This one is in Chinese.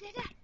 Gak.